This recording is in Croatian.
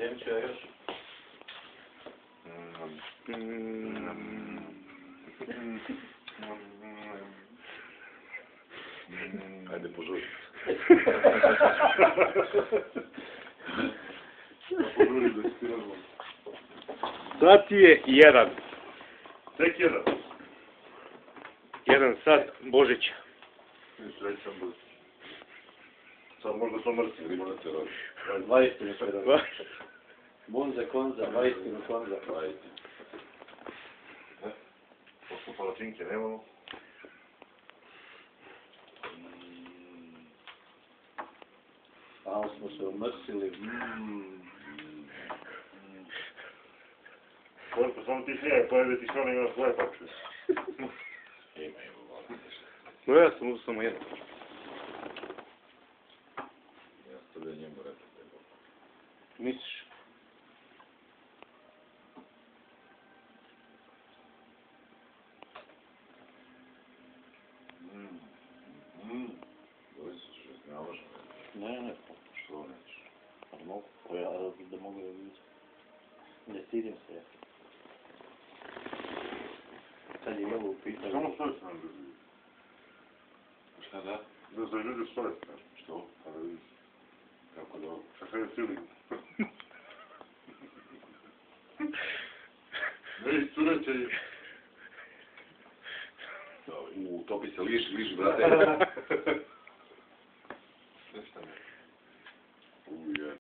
Zemčija još. Ajde, požuri. požuri da si je jedan. Tek jedan. Jedan sat Božića. Srećan Božić. Sad možda smo mrtvi, možda se radi. 20 Bonza konza, vajstinu konza. Vajstinu. E, pošto palačinke nemamo. Mm. Malo smo se omrsili. Mm. Koliko samo ti slijaj, pa jebe ti što nema svoje pače. Ima, ima. No ja sam uzao samo jedno. Ja stavljam njemu rekao. Misliš? Ne, ne, pa Što nećeš? ali mogu, pa ja da mogu da vidim. Ne stidim se ja. Kad je ovo u pitanju. Samo se nam drži. Šta da? Da za ljudi se. Što? Pa da vidiš. Kako da? Šta sve je sili? Ne iscureće i... U topi se liš, liš, brate. system. Oh, yeah.